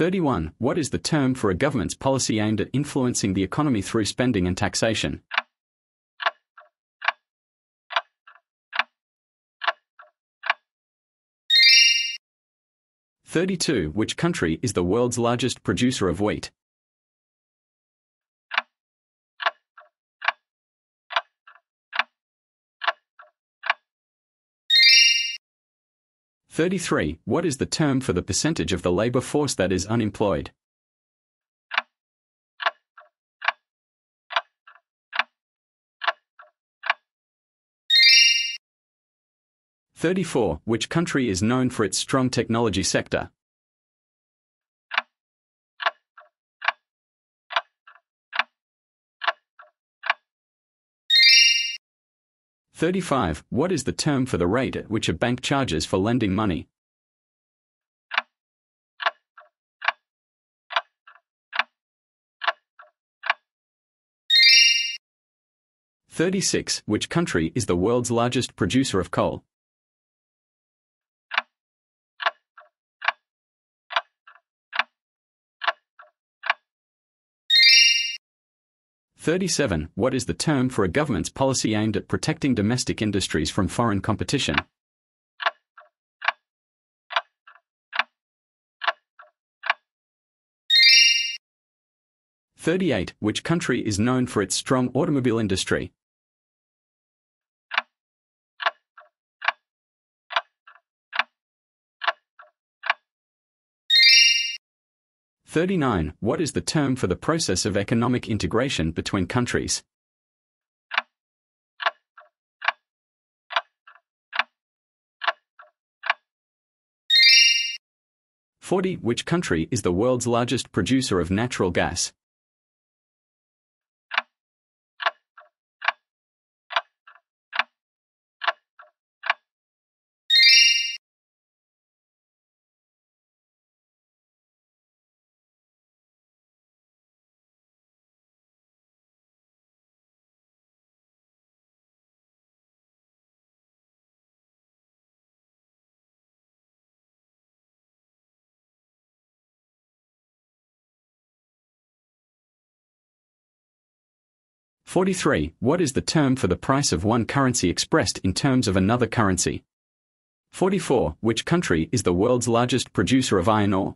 31. What is the term for a government's policy aimed at influencing the economy through spending and taxation? Thirty-two. Which country is the world's largest producer of wheat? 33. What is the term for the percentage of the labor force that is unemployed? Thirty-four. Which country is known for its strong technology sector? 35. What is the term for the rate at which a bank charges for lending money? Thirty-six. Which country is the world's largest producer of coal? 37. What is the term for a government's policy aimed at protecting domestic industries from foreign competition? Thirty-eight. Which country is known for its strong automobile industry? 39. What is the term for the process of economic integration between countries? Forty. Which country is the world's largest producer of natural gas? 43. What is the term for the price of one currency expressed in terms of another currency? 44. Which country is the world's largest producer of iron ore?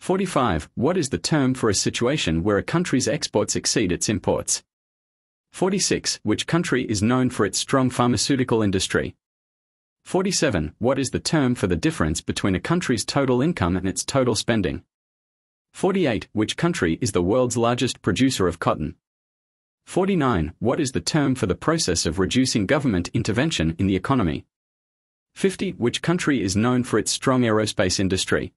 45. What is the term for a situation where a country's exports exceed its imports? 46. Which country is known for its strong pharmaceutical industry? 47. What is the term for the difference between a country's total income and its total spending? 48. Which country is the world's largest producer of cotton? 49. What is the term for the process of reducing government intervention in the economy? 50. Which country is known for its strong aerospace industry?